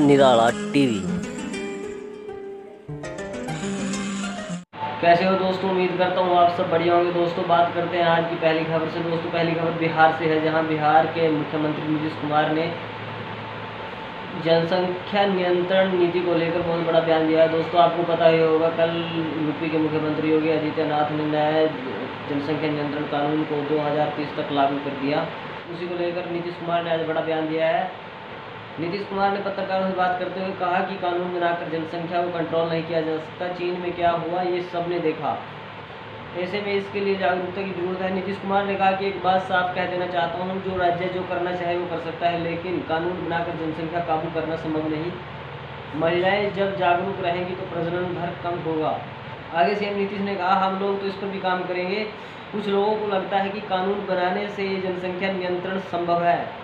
निराला TV. कैसे हो दोस्तों? उम्मीद करता हूँ आप सब बढ़िया होंगे। दोस्तों, बात करते हैं आज की पहली खबर से। दोस्तों, पहली खबर बिहार से है, जहाँ बिहार के मुख्यमंत्री नीतीश कुमार ने जनसंख्या नियंत्रण नीति को लेकर बहुत बड़ा बयान दिया है। दोस्तों, आपको पता ही होगा, कल यूपी के मुख्यमंत्री योगी आदित्यनाथ ने नए जनसंख्या नियंत्रण कानून को 2030 तक लागू कर दिया। उसी को लेकर नीतीश कुमार ने आज बड़ा बयान दिया है। नीतीश कुमार ने पत्रकारों से बात करते हुए कहा कि कानून बनाकर जनसंख्या को कंट्रोल नहीं किया जा सकता। चीन में क्या हुआ, ये सबने देखा। ऐसे में इसके लिए जागरूकता की ज़रूरत है। नीतीश कुमार ने कहा कि एक बात साफ़ कह देना चाहता हूँ, जो राज्य जो करना चाहे वो कर सकता है, लेकिन कानून बनाकर जनसंख्या काबू करना संभव नहीं। महिलाएँ जब जागरूक रहेंगी तो प्रजनन भर कम होगा। आगे सीएम नीतीश ने कहा, हम लोग तो इस पर भी काम करेंगे। कुछ लोगों को लगता है कि कानून बनाने से ये जनसंख्या नियंत्रण संभव है।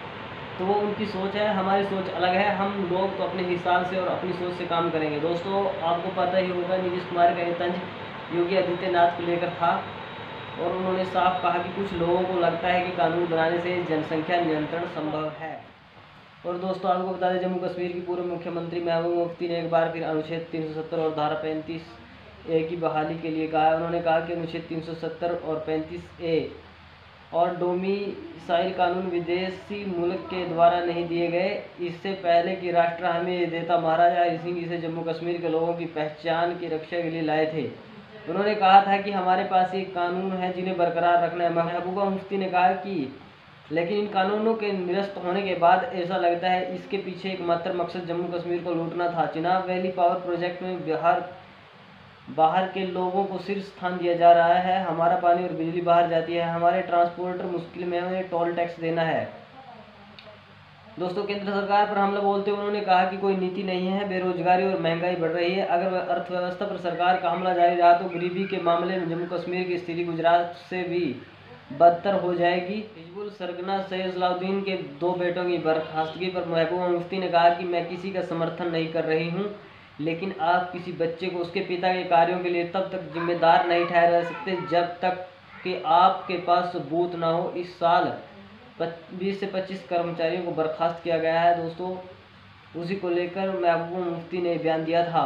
तो वो उनकी सोच है, हमारी सोच अलग है। हम लोग तो अपने हिसाब से और अपनी सोच से काम करेंगे। दोस्तों, आपको पता ही होगा, नीतीश कुमार का ये तंज योगी आदित्यनाथ को लेकर था और उन्होंने साफ़ कहा कि कुछ लोगों को लगता है कि कानून बनाने से जनसंख्या नियंत्रण संभव है। और दोस्तों, आपको बता दें, जम्मू कश्मीर की पूर्व मुख्यमंत्री महबूब मुफ्ती ने एक बार फिर अनुच्छेद 370 और धारा पैंतीस ए की बहाली के लिए कहा उन्होंने कहा कि अनुच्छेद 370 और 35 ए और डोमिसाइल कानून विदेशी मुल्क के द्वारा नहीं दिए गए। इससे पहले कि राष्ट्र हमें ये देता महाराजा हरि सिंह इसे जम्मू कश्मीर के लोगों की पहचान की रक्षा के लिए लाए थे। उन्होंने कहा था कि हमारे पास एक कानून है जिन्हें बरकरार रखना है। महबूबा मुफ्ती ने कहा कि, लेकिन इन कानूनों के निरस्त होने के बाद ऐसा लगता है इसके पीछे एकमात्र मकसद जम्मू कश्मीर को लूटना था। चिनाब वैली पावर प्रोजेक्ट में बिहार बाहर के लोगों को शीर्ष स्थान दिया जा रहा है। हमारा पानी और बिजली बाहर जाती है। हमारे ट्रांसपोर्टर मुश्किल में हमें टोल टैक्स देना है। दोस्तों, केंद्र सरकार पर हमला बोलते हुए उन्होंने कहा कि कोई नीति नहीं है, बेरोजगारी और महँगाई बढ़ रही है। अगर अर्थव्यवस्था पर सरकार का हमला जारी रहा तो गरीबी के मामले में जम्मू कश्मीर की स्थिति गुजरात से भी बदतर हो जाएगी। हिजबुल सरगना सैयद सलाउद्दीन के दो बेटों की बर्खास्तगी पर महबूबा मुफ्ती ने कहा कि मैं किसी का समर्थन नहीं कर रही हूँ। लेकिन आप किसी बच्चे को उसके पिता के कार्यों के लिए तब तक जिम्मेदार नहीं ठहरा सकते जब तक कि आपके पास सबूत ना हो। इस साल बीस से पच्चीस कर्मचारियों को बर्खास्त किया गया है। दोस्तों, उसी को लेकर महबूबा मुफ्ती ने बयान दिया था।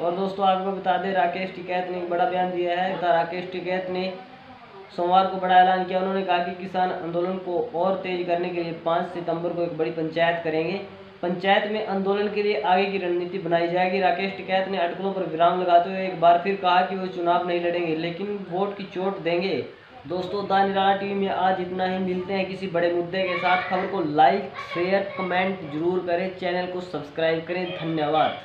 और दोस्तों, आपको बता दें, राकेश टिकैत ने बड़ा बयान दिया है। राकेश टिकैत ने सोमवार को बड़ा ऐलान किया। उन्होंने कहा कि किसान आंदोलन को और तेज करने के लिए पाँच सितंबर को एक बड़ी पंचायत करेंगे। पंचायत में आंदोलन के लिए आगे की रणनीति बनाई जाएगी। राकेश टिकैत ने अटकलों पर विराम लगाते हुए एक बार फिर कहा कि वो चुनाव नहीं लड़ेंगे, लेकिन वोट की चोट देंगे। दोस्तों द निराला टीवी में आज इतना ही। मिलते हैं किसी बड़े मुद्दे के साथ। खबर को लाइक, शेयर, कमेंट ज़रूर करें। चैनल को सब्सक्राइब करें। धन्यवाद।